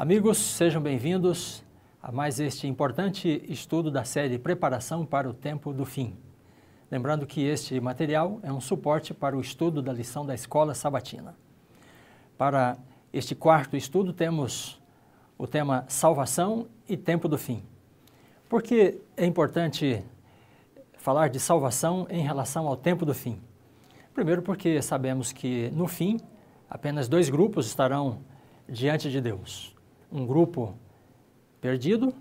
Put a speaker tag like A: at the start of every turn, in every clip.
A: Amigos, sejam bem-vindos a mais este importante estudo da série Preparação para o Tempo do Fim. Lembrando que este material é um suporte para o estudo da lição da Escola Sabatina. Para este quarto estudo, temos o tema Salvação e Tempo do Fim. Por que é importante falar de salvação em relação ao tempo do fim? Primeiro, porque sabemos que no fim apenas dois grupos estarão diante de Deus um grupo perdido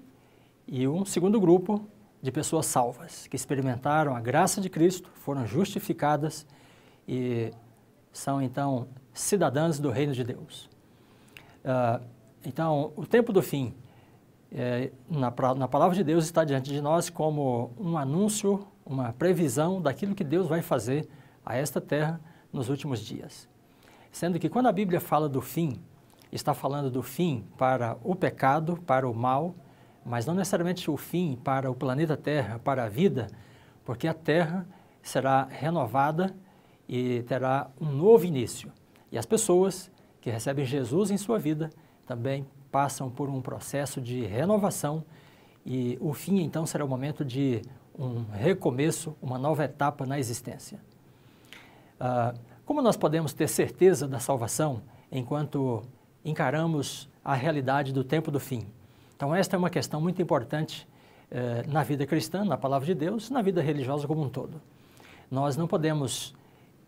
A: e um segundo grupo de pessoas salvas, que experimentaram a graça de Cristo, foram justificadas e são então cidadãs do reino de Deus. Uh, então, o tempo do fim, é, na, na palavra de Deus, está diante de nós como um anúncio, uma previsão daquilo que Deus vai fazer a esta terra nos últimos dias. Sendo que quando a Bíblia fala do fim, está falando do fim para o pecado, para o mal, mas não necessariamente o fim para o planeta Terra, para a vida, porque a Terra será renovada e terá um novo início. E as pessoas que recebem Jesus em sua vida também passam por um processo de renovação e o fim então será o momento de um recomeço, uma nova etapa na existência. Ah, como nós podemos ter certeza da salvação enquanto encaramos a realidade do tempo do fim. Então, esta é uma questão muito importante eh, na vida cristã, na palavra de Deus, na vida religiosa como um todo. Nós não podemos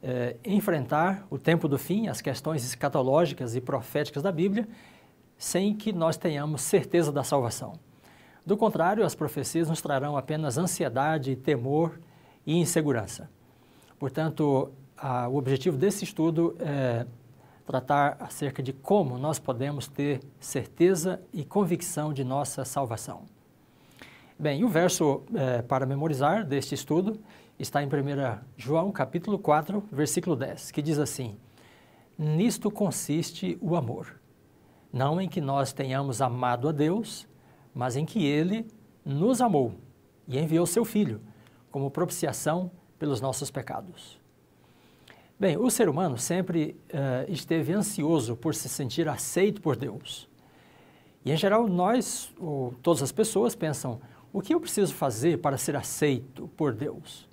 A: eh, enfrentar o tempo do fim, as questões escatológicas e proféticas da Bíblia, sem que nós tenhamos certeza da salvação. Do contrário, as profecias nos trarão apenas ansiedade, temor e insegurança. Portanto, a, o objetivo desse estudo é tratar acerca de como nós podemos ter certeza e convicção de nossa salvação. Bem, o verso é, para memorizar deste estudo está em 1 João capítulo 4, versículo 10, que diz assim, Nisto consiste o amor, não em que nós tenhamos amado a Deus, mas em que Ele nos amou e enviou Seu Filho como propiciação pelos nossos pecados. Bem, o ser humano sempre uh, esteve ansioso por se sentir aceito por Deus. E, em geral, nós, ou todas as pessoas, pensam: o que eu preciso fazer para ser aceito por Deus?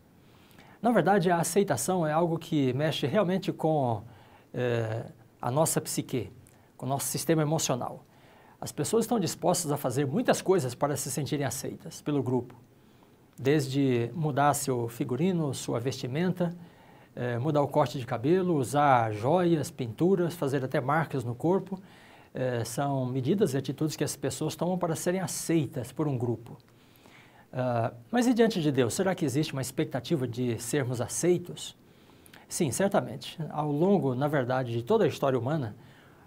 A: Na verdade, a aceitação é algo que mexe realmente com uh, a nossa psique, com o nosso sistema emocional. As pessoas estão dispostas a fazer muitas coisas para se sentirem aceitas pelo grupo, desde mudar seu figurino, sua vestimenta é, mudar o corte de cabelo, usar joias, pinturas, fazer até marcas no corpo. É, são medidas e atitudes que as pessoas tomam para serem aceitas por um grupo. Uh, mas e diante de Deus, será que existe uma expectativa de sermos aceitos? Sim, certamente. Ao longo, na verdade, de toda a história humana,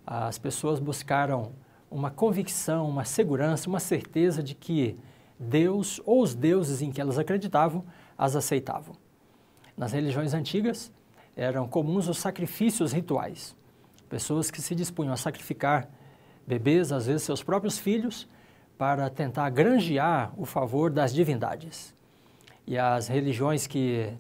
A: as pessoas buscaram uma convicção, uma segurança, uma certeza de que Deus ou os deuses em que elas acreditavam as aceitavam. Nas religiões antigas, eram comuns os sacrifícios rituais. Pessoas que se dispunham a sacrificar bebês, às vezes seus próprios filhos, para tentar granjear o favor das divindades. E as religiões que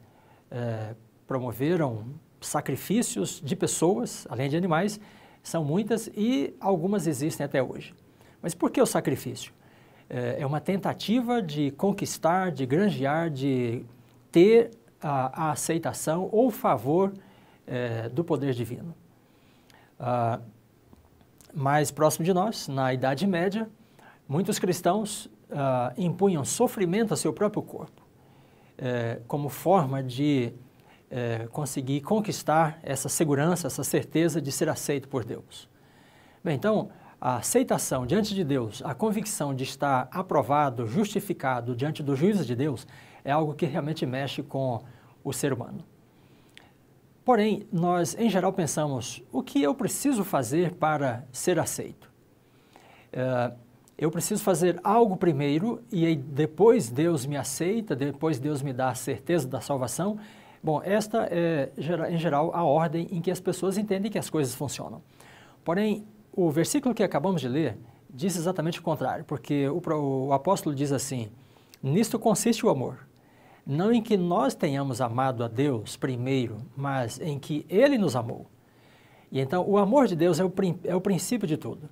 A: eh, promoveram sacrifícios de pessoas, além de animais, são muitas e algumas existem até hoje. Mas por que o sacrifício? É uma tentativa de conquistar, de granjear, de ter a, a aceitação ou favor é, do poder divino. Ah, mais próximo de nós, na Idade Média, muitos cristãos ah, impunham sofrimento a seu próprio corpo, é, como forma de é, conseguir conquistar essa segurança, essa certeza de ser aceito por Deus. Bem, então, a aceitação diante de Deus, a convicção de estar aprovado, justificado diante do juízo de Deus, é algo que realmente mexe com o ser humano. Porém, nós em geral pensamos: o que eu preciso fazer para ser aceito? Uh, eu preciso fazer algo primeiro e aí depois Deus me aceita, depois Deus me dá a certeza da salvação. Bom, esta é, em geral, a ordem em que as pessoas entendem que as coisas funcionam. Porém, o versículo que acabamos de ler diz exatamente o contrário, porque o, o apóstolo diz assim: Nisto consiste o amor não em que nós tenhamos amado a Deus primeiro, mas em que Ele nos amou. E então o amor de Deus é o, é o princípio de tudo.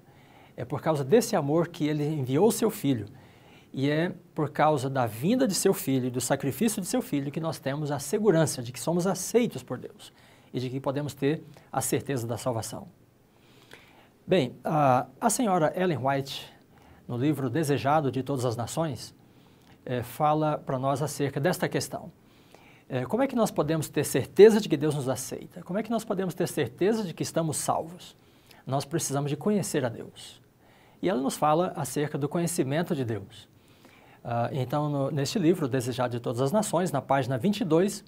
A: É por causa desse amor que ele enviou o seu filho. E é por causa da vinda de seu filho e do sacrifício de seu filho que nós temos a segurança de que somos aceitos por Deus e de que podemos ter a certeza da salvação. Bem, a, a senhora Ellen White, no livro Desejado de Todas as Nações, é, fala para nós acerca desta questão. É, como é que nós podemos ter certeza de que Deus nos aceita? Como é que nós podemos ter certeza de que estamos salvos? Nós precisamos de conhecer a Deus. E ela nos fala acerca do conhecimento de Deus. Uh, então, no, neste livro, Desejado de Todas as Nações, na página 22,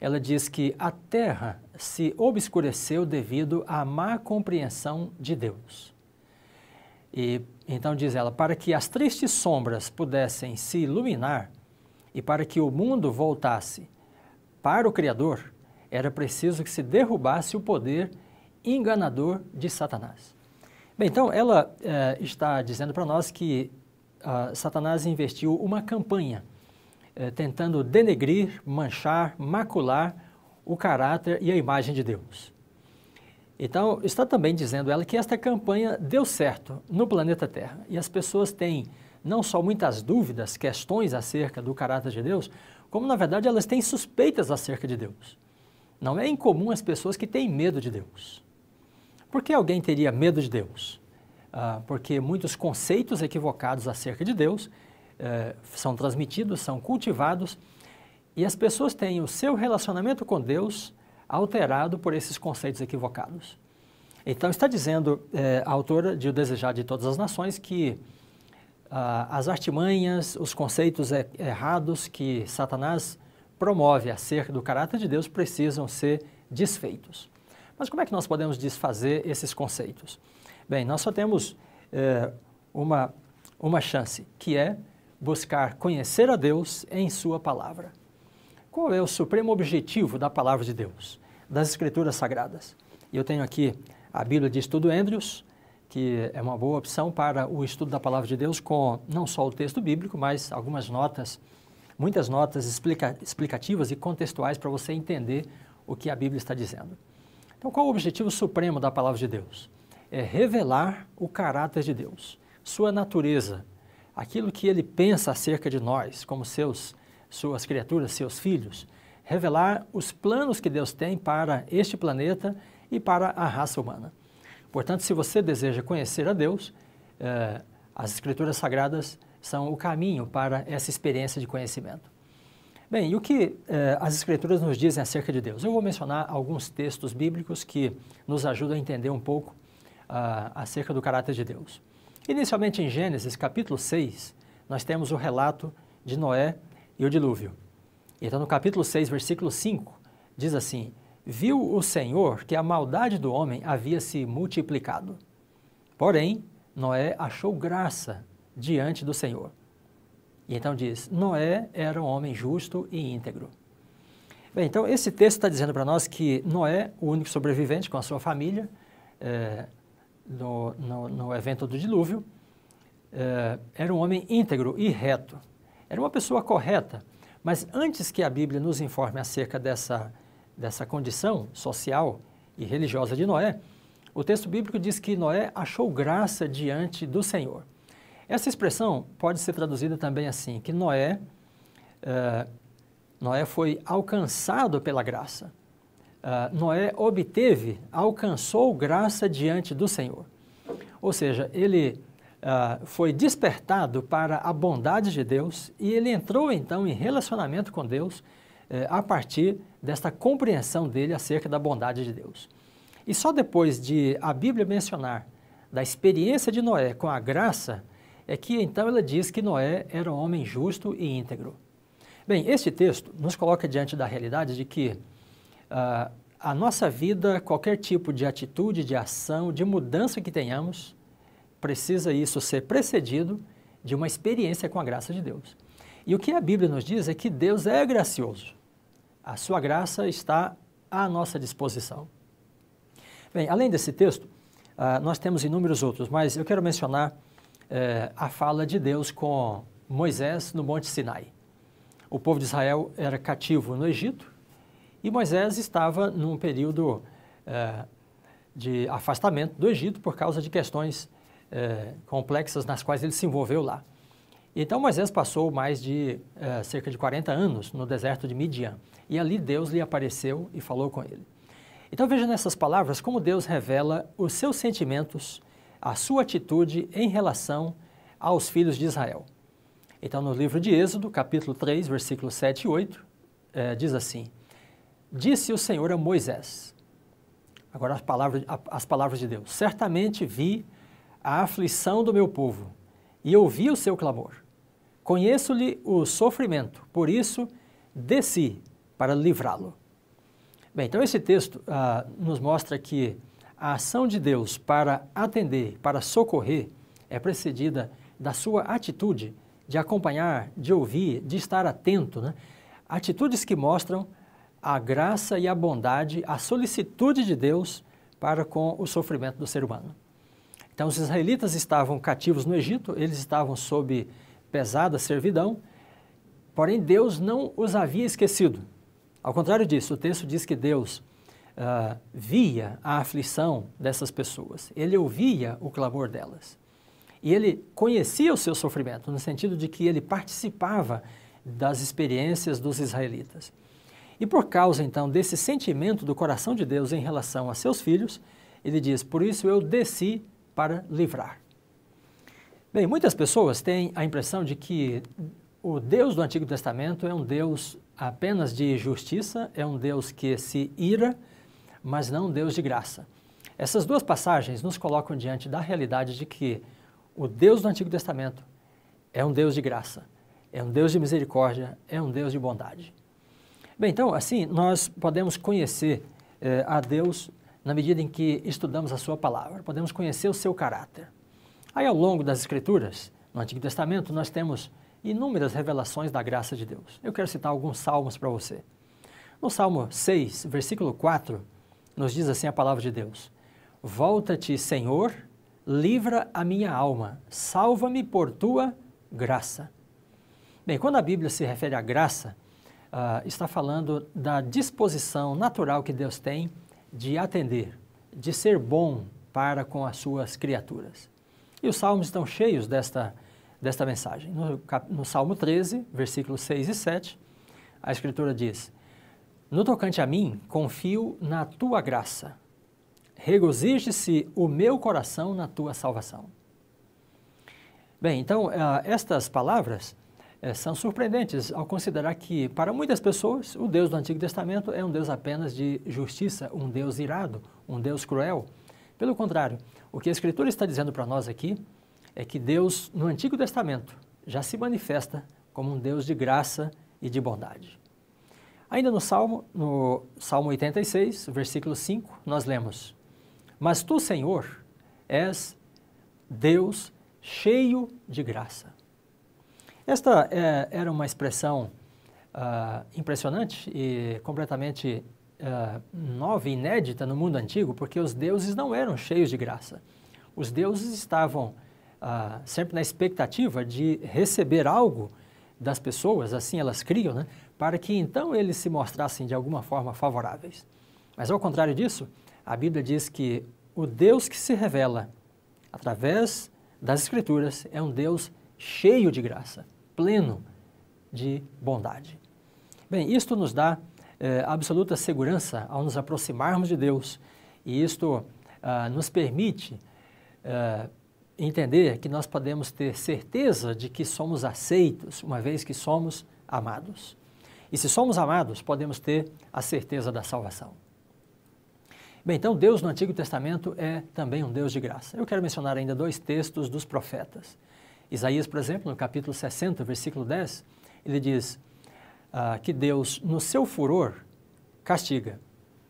A: ela diz que a terra se obscureceu devido à má compreensão de Deus. E então diz ela, para que as tristes sombras pudessem se iluminar e para que o mundo voltasse para o Criador, era preciso que se derrubasse o poder enganador de Satanás. Bem, então ela eh, está dizendo para nós que uh, Satanás investiu uma campanha eh, tentando denegrir, manchar, macular o caráter e a imagem de Deus. Então, está também dizendo ela que esta campanha deu certo no planeta Terra e as pessoas têm não só muitas dúvidas, questões acerca do caráter de Deus, como na verdade elas têm suspeitas acerca de Deus. Não é incomum as pessoas que têm medo de Deus. Por que alguém teria medo de Deus? Ah, porque muitos conceitos equivocados acerca de Deus eh, são transmitidos, são cultivados, e as pessoas têm o seu relacionamento com Deus alterado por esses conceitos equivocados. Então, está dizendo eh, a autora de O Desejar de Todas as Nações que ah, as artimanhas, os conceitos errados que Satanás promove acerca do caráter de Deus precisam ser desfeitos. Mas como é que nós podemos desfazer esses conceitos? Bem, nós só temos é, uma, uma chance, que é buscar conhecer a Deus em Sua palavra. Qual é o supremo objetivo da palavra de Deus, das Escrituras Sagradas? Eu tenho aqui a Bíblia de Estudo Andrews, que é uma boa opção para o estudo da palavra de Deus com não só o texto bíblico, mas algumas notas, muitas notas explica, explicativas e contextuais para você entender o que a Bíblia está dizendo. Então, qual o objetivo supremo da palavra de Deus? É revelar o caráter de Deus, sua natureza, aquilo que ele pensa acerca de nós, como seus, suas criaturas, seus filhos, revelar os planos que Deus tem para este planeta e para a raça humana. Portanto, se você deseja conhecer a Deus, eh, as Escrituras Sagradas são o caminho para essa experiência de conhecimento. Bem, e o que eh, as Escrituras nos dizem acerca de Deus? Eu vou mencionar alguns textos bíblicos que nos ajudam a entender um pouco ah, acerca do caráter de Deus. Inicialmente em Gênesis, capítulo 6, nós temos o relato de Noé e o dilúvio. Então, no capítulo 6, versículo 5, diz assim: viu o Senhor que a maldade do homem havia se multiplicado. Porém, Noé achou graça diante do Senhor. E então diz: Noé era um homem justo e íntegro. Bem, então esse texto está dizendo para nós que Noé, o único sobrevivente com a sua família, é, no, no, no, evento do dilúvio, é, era um homem íntegro e reto. Era uma pessoa correta. Mas antes que a Bíblia nos informe acerca dessa dessa condição social e religiosa de Noé, o texto bíblico diz que Noé achou graça diante do Senhor. Essa expressão pode ser traduzida também assim, que Noé, uh, Noé foi alcançado pela graça. Uh, Noé obteve, alcançou graça diante do Senhor. Ou seja, ele uh, foi despertado para a bondade de Deus e ele entrou então em relacionamento com Deus eh, a partir desta compreensão dele acerca da bondade de Deus. E só depois de a Bíblia mencionar da experiência de Noé com a graça, é que então ela diz que Noé era um homem justo e íntegro. Bem, este texto nos coloca diante da realidade de que uh, a nossa vida, qualquer tipo de atitude, de ação, de mudança que tenhamos, precisa isso ser precedido de uma experiência com a graça de Deus. E o que a Bíblia nos diz é que Deus é gracioso. A sua graça está à nossa disposição. Bem, além desse texto, uh, nós temos inúmeros outros, mas eu quero mencionar uh, a fala de Deus com Moisés no Monte Sinai. O povo de Israel era cativo no Egito e Moisés estava num período uh, de afastamento do Egito por causa de questões é, complexas nas quais ele se envolveu lá. Então Moisés passou mais de é, cerca de 40 anos no deserto de Midian e ali Deus lhe apareceu e falou com ele. Então veja nessas palavras como Deus revela os seus sentimentos, a sua atitude em relação aos filhos de Israel. Então no livro de Êxodo, capítulo 3, versículos 7 e 8, é, diz assim: Disse o Senhor a Moisés, agora as palavras, as palavras de Deus: Certamente vi a aflição do meu povo e ouvi o seu clamor. Conheço-lhe o sofrimento, por isso desci para livrá-lo. Bem, então esse texto ah, nos mostra que a ação de Deus para atender, para socorrer, é precedida da sua atitude de acompanhar, de ouvir, de estar atento. Né? Atitudes que mostram a graça e a bondade, a solicitude de Deus para com o sofrimento do ser humano. Então, os israelitas estavam cativos no Egito, eles estavam sob pesada servidão, porém Deus não os havia esquecido. Ao contrário disso, o texto diz que Deus uh, via a aflição dessas pessoas, ele ouvia o clamor delas. E ele conhecia o seu sofrimento, no sentido de que ele participava das experiências dos israelitas. E por causa então desse sentimento do coração de Deus em relação a seus filhos, ele diz: Por isso eu desci para livrar. Bem, muitas pessoas têm a impressão de que o Deus do Antigo Testamento é um Deus apenas de justiça, é um Deus que se ira, mas não um Deus de graça. Essas duas passagens nos colocam diante da realidade de que o Deus do Antigo Testamento é um Deus de graça, é um Deus de misericórdia, é um Deus de bondade. Bem, então, assim, nós podemos conhecer eh, a Deus na medida em que estudamos a Sua palavra, podemos conhecer o seu caráter. Aí, ao longo das Escrituras, no Antigo Testamento, nós temos inúmeras revelações da graça de Deus. Eu quero citar alguns salmos para você. No Salmo 6, versículo 4, nos diz assim a palavra de Deus: Volta-te, Senhor, livra a minha alma, salva-me por tua graça. Bem, quando a Bíblia se refere à graça, uh, está falando da disposição natural que Deus tem de atender, de ser bom para com as suas criaturas. E os salmos estão cheios desta, desta mensagem. No, no Salmo 13, versículos 6 e 7, a Escritura diz: No tocante a mim, confio na tua graça. Regozije-se o meu coração na tua salvação. Bem, então, uh, estas palavras uh, são surpreendentes ao considerar que, para muitas pessoas, o Deus do Antigo Testamento é um Deus apenas de justiça, um Deus irado, um Deus cruel. Pelo contrário, o que a Escritura está dizendo para nós aqui é que Deus, no Antigo Testamento, já se manifesta como um Deus de graça e de bondade. Ainda no Salmo, no Salmo 86, versículo 5, nós lemos: Mas tu, Senhor, és Deus cheio de graça. Esta é, era uma expressão uh, impressionante e completamente uh, nova e inédita no mundo antigo, porque os deuses não eram cheios de graça. Os deuses estavam uh, sempre na expectativa de receber algo das pessoas, assim elas criam, né, para que então eles se mostrassem de alguma forma favoráveis. Mas ao contrário disso, a Bíblia diz que o Deus que se revela através das Escrituras é um Deus cheio de graça, pleno de bondade. Bem, isto nos dá eh, absoluta segurança ao nos aproximarmos de Deus e isto ah, nos permite ah, entender que nós podemos ter certeza de que somos aceitos, uma vez que somos amados. E se somos amados, podemos ter a certeza da salvação. Bem, então Deus no Antigo Testamento é também um Deus de graça. Eu quero mencionar ainda dois textos dos profetas. Isaías, por exemplo, no capítulo 60, versículo 10, ele diz: ah, que Deus, no seu furor, castiga,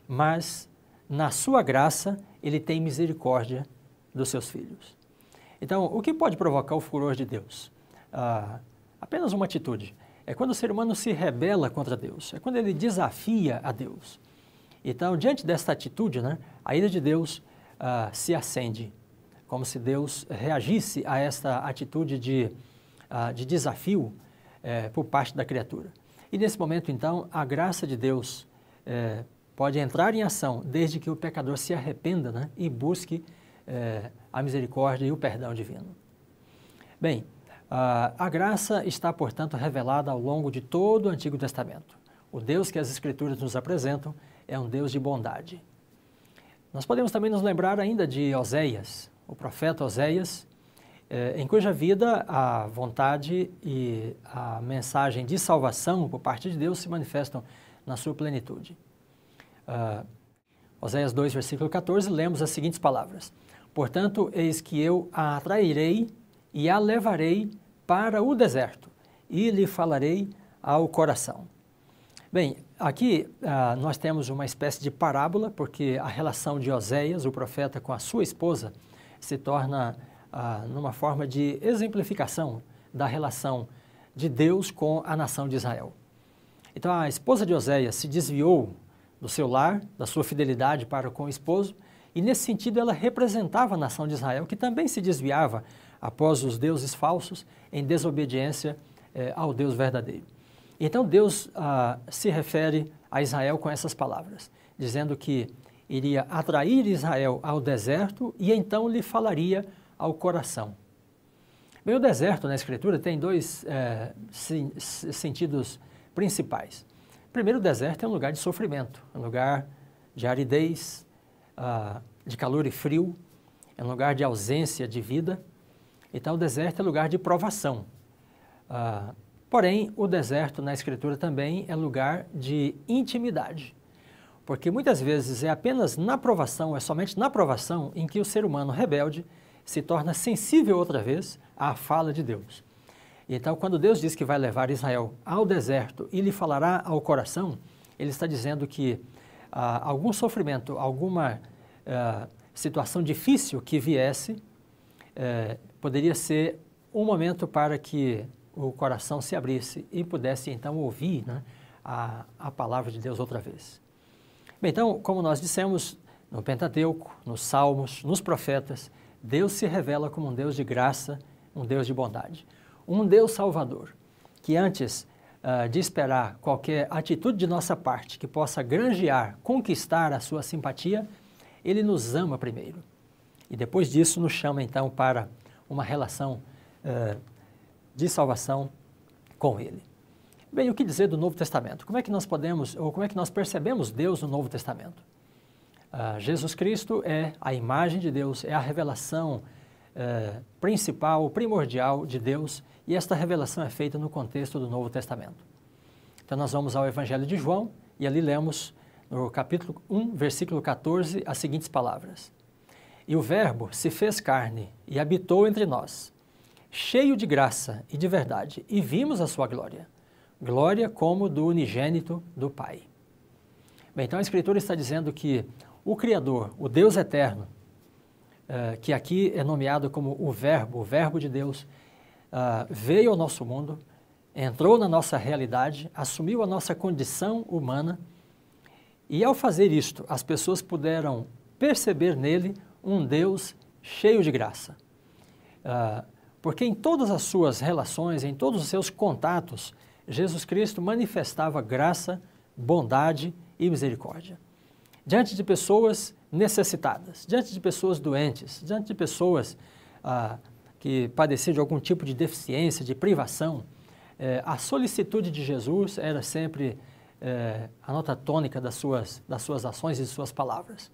A: mas na sua graça ele tem misericórdia dos seus filhos. Então, o que pode provocar o furor de Deus? Ah, apenas uma atitude. É quando o ser humano se rebela contra Deus, é quando ele desafia a Deus. Então, diante desta atitude, né, a ira de Deus ah, se acende, como se Deus reagisse a esta atitude de, ah, de desafio eh, por parte da criatura. E nesse momento, então, a graça de Deus é, pode entrar em ação desde que o pecador se arrependa né, e busque é, a misericórdia e o perdão divino. Bem, a, a graça está, portanto, revelada ao longo de todo o Antigo Testamento. O Deus que as Escrituras nos apresentam é um Deus de bondade. Nós podemos também nos lembrar ainda de Oséias, o profeta Oséias, eh, em cuja vida a vontade e a mensagem de salvação por parte de Deus se manifestam na sua plenitude. Uh, Oséias 2, versículo 14, lemos as seguintes palavras: Portanto, eis que eu a atrairei e a levarei para o deserto e lhe falarei ao coração. Bem, aqui uh, nós temos uma espécie de parábola, porque a relação de Oséias, o profeta, com a sua esposa, se torna uh, numa forma de exemplificação da relação de Deus com a nação de Israel. Então a esposa de Oséias se desviou do seu lar, da sua fidelidade para com o esposo, e nesse sentido ela representava a nação de Israel, que também se desviava após os deuses falsos em desobediência eh, ao Deus verdadeiro. Então Deus ah, se refere a Israel com essas palavras, dizendo que iria atrair Israel ao deserto e então lhe falaria ao coração. Bem, o deserto na Escritura tem dois eh, sentidos principais. Primeiro, o deserto é um lugar de sofrimento, é um lugar de aridez, uh, de calor e frio, é um lugar de ausência de vida. Então, o deserto é lugar de provação. Uh, porém, o deserto na Escritura também é lugar de intimidade, porque muitas vezes é apenas na provação, é somente na provação em que o ser humano rebelde se torna sensível outra vez à fala de Deus. Então, quando Deus diz que vai levar Israel ao deserto e lhe falará ao coração, ele está dizendo que ah, algum sofrimento, alguma ah, situação difícil que viesse, eh, poderia ser um momento para que o coração se abrisse e pudesse então ouvir né, a, a palavra de Deus outra vez. Bem, então, como nós dissemos no Pentateuco, nos Salmos, nos profetas, Deus se revela como um Deus de graça, um Deus de bondade um Deus Salvador, que antes uh, de esperar qualquer atitude de nossa parte que possa granjear, conquistar a sua simpatia, ele nos ama primeiro. E depois disso nos chama então para uma relação uh, de salvação com ele. Bem, o que dizer do Novo Testamento? Como é que nós podemos, ou como é que nós percebemos Deus no Novo Testamento? Uh, Jesus Cristo é a imagem de Deus, é a revelação uh, principal, primordial de Deus e esta revelação é feita no contexto do Novo Testamento. Então nós vamos ao Evangelho de João e ali lemos no capítulo 1, versículo 14, as seguintes palavras: E o Verbo se fez carne e habitou entre nós, cheio de graça e de verdade, e vimos a sua glória, glória como do unigênito do Pai. Bem, então a Escritura está dizendo que o Criador, o Deus eterno, eh, que aqui é nomeado como o Verbo, o Verbo de Deus, uh, veio ao nosso mundo, entrou na nossa realidade, assumiu a nossa condição humana e, ao fazer isto, as pessoas puderam perceber nele um Deus cheio de graça. Uh, porque em todas as suas relações, em todos os seus contatos, Jesus Cristo manifestava graça, bondade e misericórdia. Diante de pessoas necessitadas, diante de pessoas doentes, diante de pessoas ah, que padeciam de algum tipo de deficiência, de privação, eh, a solicitude de Jesus era sempre eh, a nota tônica das suas, das suas ações e de suas palavras.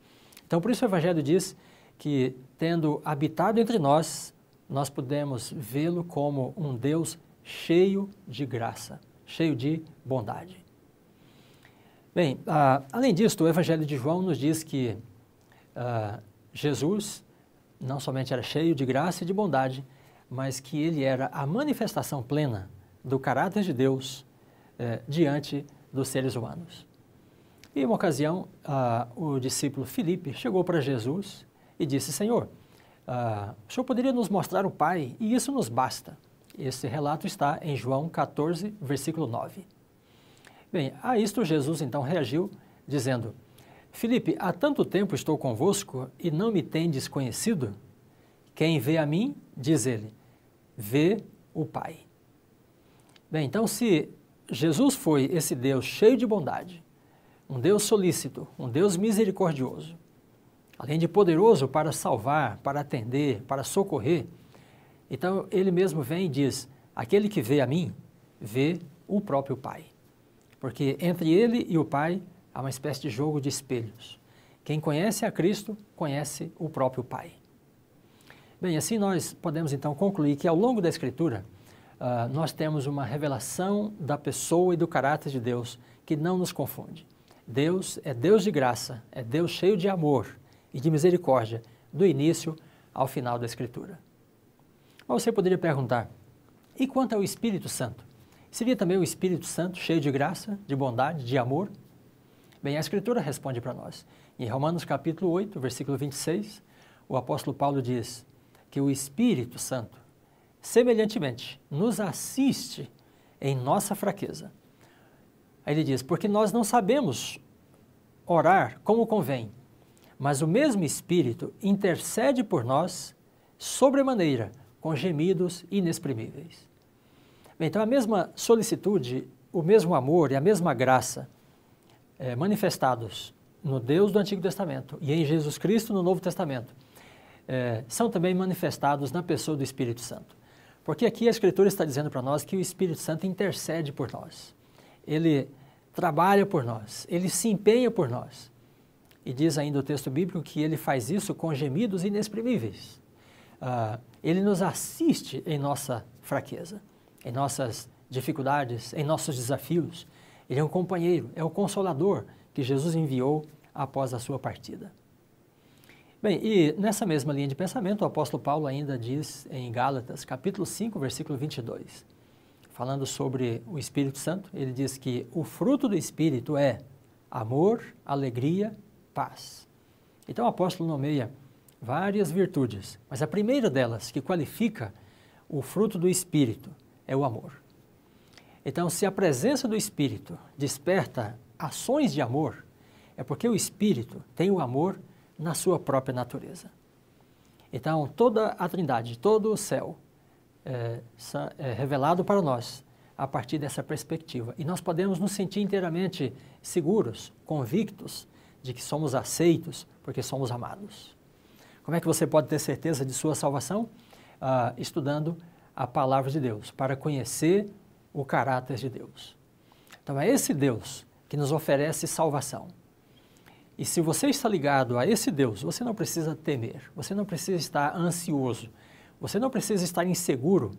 A: Então, por isso o Evangelho diz que, tendo habitado entre nós, nós podemos vê-lo como um Deus cheio de graça, cheio de bondade. Bem, ah, além disso, o Evangelho de João nos diz que ah, Jesus não somente era cheio de graça e de bondade, mas que ele era a manifestação plena do caráter de Deus eh, diante dos seres humanos. E uma ocasião, ah, o discípulo Filipe chegou para Jesus e disse: Senhor, ah, o senhor poderia nos mostrar o Pai e isso nos basta. Esse relato está em João 14, versículo 9. Bem, a isto Jesus então reagiu, dizendo: Filipe, há tanto tempo estou convosco e não me tendes conhecido? Quem vê a mim, diz ele, vê o Pai. Bem, então se Jesus foi esse Deus cheio de bondade, um Deus solícito, um Deus misericordioso, além de poderoso para salvar, para atender, para socorrer. Então ele mesmo vem e diz: Aquele que vê a mim, vê o próprio Pai. Porque entre ele e o Pai há uma espécie de jogo de espelhos. Quem conhece a Cristo, conhece o próprio Pai. Bem, assim nós podemos então concluir que ao longo da Escritura, uh, nós temos uma revelação da pessoa e do caráter de Deus que não nos confunde. Deus é Deus de graça, é Deus cheio de amor e de misericórdia, do início ao final da Escritura. Mas você poderia perguntar: e quanto ao Espírito Santo? Seria também o Espírito Santo cheio de graça, de bondade, de amor? Bem, a Escritura responde para nós. Em Romanos capítulo 8, versículo 26, o apóstolo Paulo diz que o Espírito Santo, semelhantemente, nos assiste em nossa fraqueza. Aí ele diz: porque nós não sabemos orar como convém, mas o mesmo Espírito intercede por nós sobremaneira, com gemidos inexprimíveis. Bem, então, a mesma solicitude, o mesmo amor e a mesma graça é, manifestados no Deus do Antigo Testamento e em Jesus Cristo no Novo Testamento é, são também manifestados na pessoa do Espírito Santo. Porque aqui a Escritura está dizendo para nós que o Espírito Santo intercede por nós. Ele trabalha por nós, ele se empenha por nós. E diz ainda o texto bíblico que ele faz isso com gemidos inexprimíveis. Ah, ele nos assiste em nossa fraqueza em nossas dificuldades, em nossos desafios. Ele é um companheiro, é o consolador que Jesus enviou após a sua partida. Bem, e nessa mesma linha de pensamento, o apóstolo Paulo ainda diz em Gálatas, capítulo 5, versículo 22, falando sobre o Espírito Santo, ele diz que o fruto do Espírito é amor, alegria, paz. Então o apóstolo nomeia várias virtudes, mas a primeira delas, que qualifica o fruto do Espírito, é o amor. Então, se a presença do Espírito desperta ações de amor, é porque o Espírito tem o amor na sua própria natureza. Então, toda a Trindade, todo o céu é, é revelado para nós a partir dessa perspectiva. E nós podemos nos sentir inteiramente seguros, convictos de que somos aceitos porque somos amados. Como é que você pode ter certeza de sua salvação? Ah, estudando a palavra de Deus, para conhecer o caráter de Deus. Então é esse Deus que nos oferece salvação. E se você está ligado a esse Deus, você não precisa temer, você não precisa estar ansioso, você não precisa estar inseguro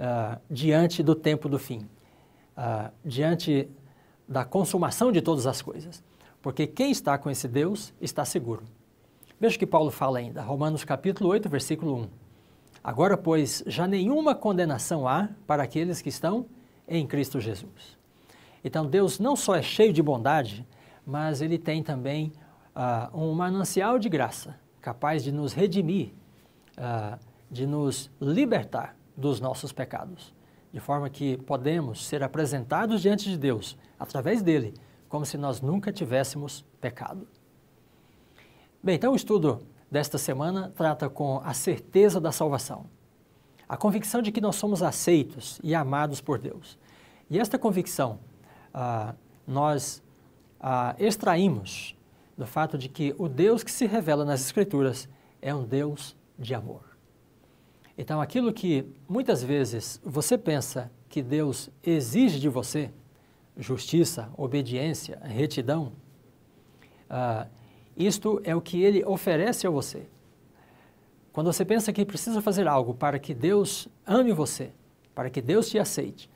A: uh, diante do tempo do fim, uh, diante da consumação de todas as coisas. Porque quem está com esse Deus está seguro. Veja o que Paulo fala ainda, Romanos capítulo 8, versículo 1. Agora, pois, já nenhuma condenação há para aqueles que estão em Cristo Jesus. Então, Deus não só é cheio de bondade, mas Ele tem também uh, um manancial de graça, capaz de nos redimir, uh, de nos libertar dos nossos pecados, de forma que podemos ser apresentados diante de Deus, através dele, como se nós nunca tivéssemos pecado. Bem, então o estudo desta semana trata com a certeza da salvação, a convicção de que nós somos aceitos e amados por Deus. E esta convicção ah, nós ah, extraímos do fato de que o Deus que se revela nas Escrituras é um Deus de amor. Então, aquilo que muitas vezes você pensa que Deus exige de você, justiça, obediência, retidão, ah, isto é o que ele oferece a você. Quando você pensa que precisa fazer algo para que Deus ame você, para que Deus te aceite,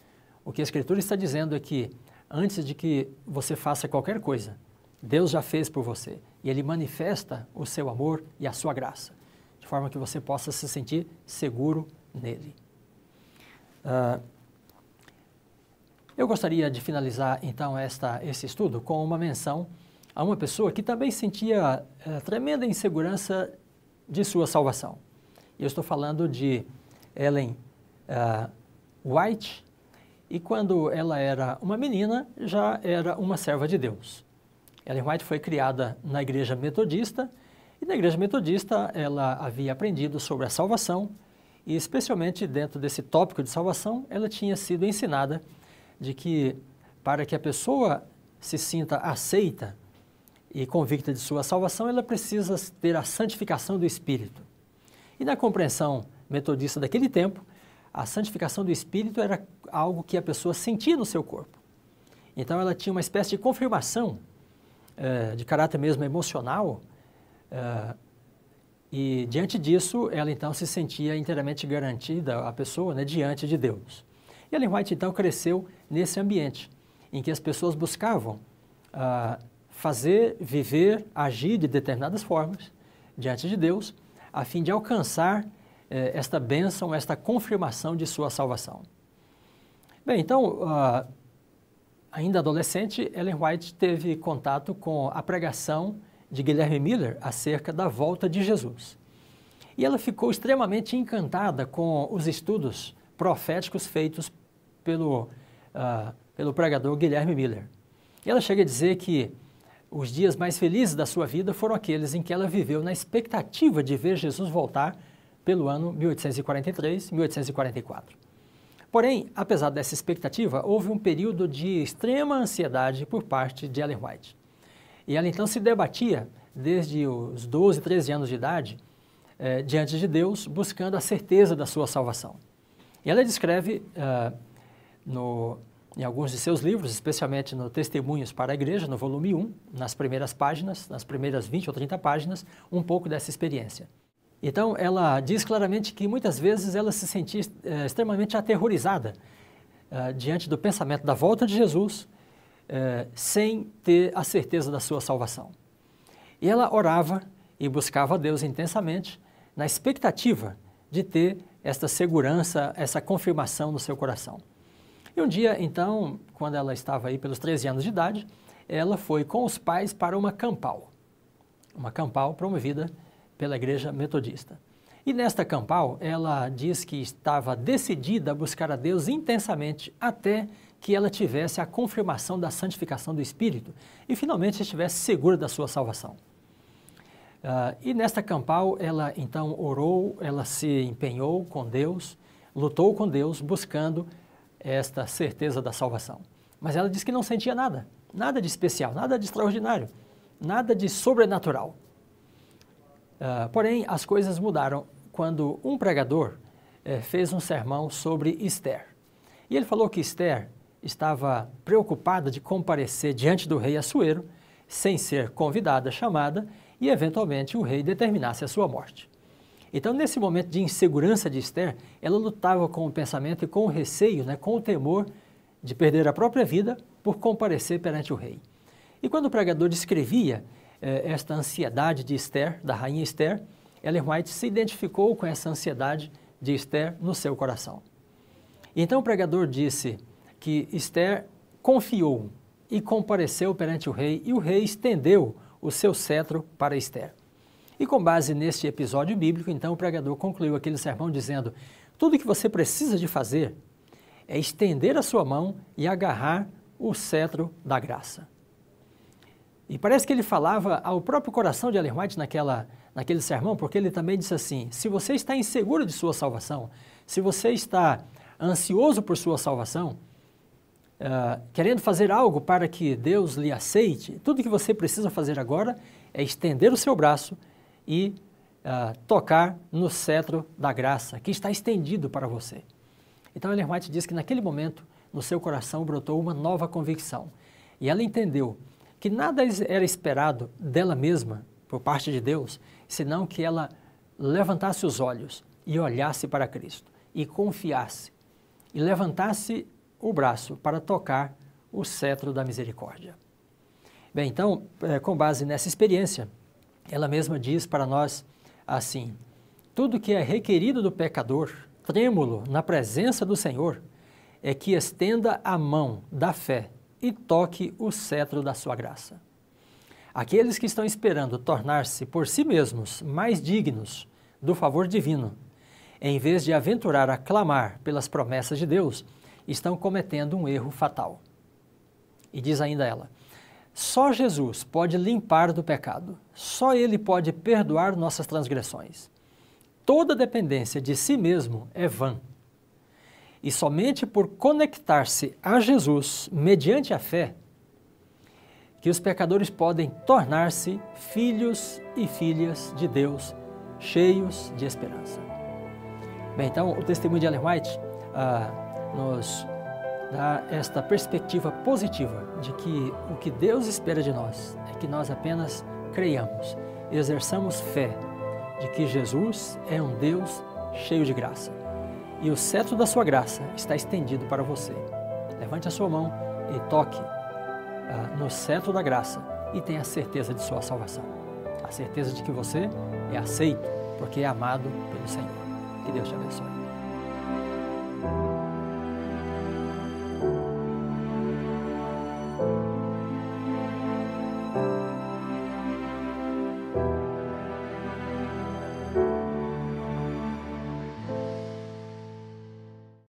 A: o que a Escritura está dizendo é que antes de que você faça qualquer coisa, Deus já fez por você e Ele manifesta o seu amor e a sua graça, de forma que você possa se sentir seguro nele. Uh, eu gostaria de finalizar então esta, esse estudo com uma menção a uma pessoa que também sentia é, tremenda insegurança de sua salvação. Eu estou falando de Ellen uh, White, e quando ela era uma menina, já era uma serva de Deus. Ellen White foi criada na igreja metodista, e na igreja metodista ela havia aprendido sobre a salvação, e especialmente dentro desse tópico de salvação, ela tinha sido ensinada de que para que a pessoa se sinta aceita e convicta de sua salvação, ela precisa ter a santificação do Espírito. E na compreensão metodista daquele tempo, a santificação do Espírito era algo que a pessoa sentia no seu corpo. Então ela tinha uma espécie de confirmação é, de caráter mesmo emocional, é, e diante disso ela então se sentia inteiramente garantida, a pessoa, né, diante de Deus. E Ellen White então cresceu nesse ambiente em que as pessoas buscavam ah, fazer, viver, agir de determinadas formas diante de Deus, a fim de alcançar eh, esta bênção, esta confirmação de sua salvação. Bem, então, uh, ainda adolescente, Ellen White teve contato com a pregação de Guilherme Miller acerca da volta de Jesus. E ela ficou extremamente encantada com os estudos proféticos feitos pelo, uh, pelo pregador Guilherme Miller. E ela chega a dizer que os dias mais felizes da sua vida foram aqueles em que ela viveu na expectativa de ver Jesus voltar pelo ano 1843, 1844. Porém, apesar dessa expectativa, houve um período de extrema ansiedade por parte de Ellen White. E ela então se debatia desde os 12, 13 anos de idade eh, diante de Deus, buscando a certeza da sua salvação. E ela descreve uh, no, em alguns de seus livros, especialmente no Testemunhos para a Igreja, no volume 1, nas primeiras páginas, nas primeiras 20 ou 30 páginas, um pouco dessa experiência. Então, ela diz claramente que muitas vezes ela se sentia é, extremamente aterrorizada é, diante do pensamento da volta de Jesus, é, sem ter a certeza da sua salvação. E ela orava e buscava a Deus intensamente, na expectativa de ter esta segurança, essa confirmação no seu coração. E um dia, então, quando ela estava aí pelos 13 anos de idade, ela foi com os pais para uma campal. Uma campal promovida pela Igreja Metodista. E nesta campal, ela diz que estava decidida a buscar a Deus intensamente até que ela tivesse a confirmação da santificação do Espírito e finalmente estivesse segura da sua salvação. Uh, e nesta campal, ela então orou, ela se empenhou com Deus, lutou com Deus, buscando esta certeza da salvação. Mas ela disse que não sentia nada, nada de especial, nada de extraordinário, nada de sobrenatural. Uh, porém, as coisas mudaram quando um pregador eh, fez um sermão sobre Esther. E ele falou que Esther estava preocupada de comparecer diante do rei Assuero, sem ser convidada, chamada, e eventualmente o rei determinasse a sua morte. Então, nesse momento de insegurança de Esther, ela lutava com o pensamento e com o receio, né, com o temor de perder a própria vida por comparecer perante o rei. E quando o pregador descrevia eh, esta ansiedade de Esther, da rainha Esther, Ellen White se identificou com essa ansiedade de Esther no seu coração. E então o pregador disse que Esther confiou e compareceu perante o rei, e o rei estendeu o seu cetro para Esther. E com base neste episódio bíblico, então o pregador concluiu aquele sermão dizendo: tudo que você precisa de fazer é estender a sua mão e agarrar o cetro da graça. E parece que ele falava ao próprio coração de Ellen White naquela, naquele sermão, porque ele também disse assim: se você está inseguro de sua salvação, se você está ansioso por sua salvação, uh, querendo fazer algo para que Deus lhe aceite, tudo que você precisa fazer agora é estender o seu braço e uh, tocar no cetro da graça que está estendido para você. Então Ellen White diz que naquele momento no seu coração brotou uma nova convicção e ela entendeu que nada era esperado dela mesma, por parte de Deus, senão que ela levantasse os olhos e olhasse para Cristo e confiasse e levantasse o braço para tocar o cetro da misericórdia. Bem, então, é, com base nessa experiência, ela mesma diz para nós assim: tudo que é requerido do pecador, trêmulo na presença do Senhor, é que estenda a mão da fé e toque o cetro da sua graça. Aqueles que estão esperando tornar-se por si mesmos mais dignos do favor divino, em vez de aventurar a clamar pelas promessas de Deus, estão cometendo um erro fatal. E diz ainda ela: só Jesus pode limpar do pecado, só Ele pode perdoar nossas transgressões. Toda dependência de si mesmo é vã e somente por conectar-se a Jesus mediante a fé, que os pecadores podem tornar-se filhos e filhas de Deus, cheios de esperança. Bem, então o testemunho de Ellen White ah, nos dá esta perspectiva positiva de que o que Deus espera de nós é que nós apenas creiamos, exerçamos fé de que Jesus é um Deus cheio de graça e o cetro da sua graça está estendido para você. Levante a sua mão e toque ah, no cetro da graça e tenha a certeza de sua salvação. A certeza de que você é aceito porque é amado pelo Senhor. Que Deus te abençoe.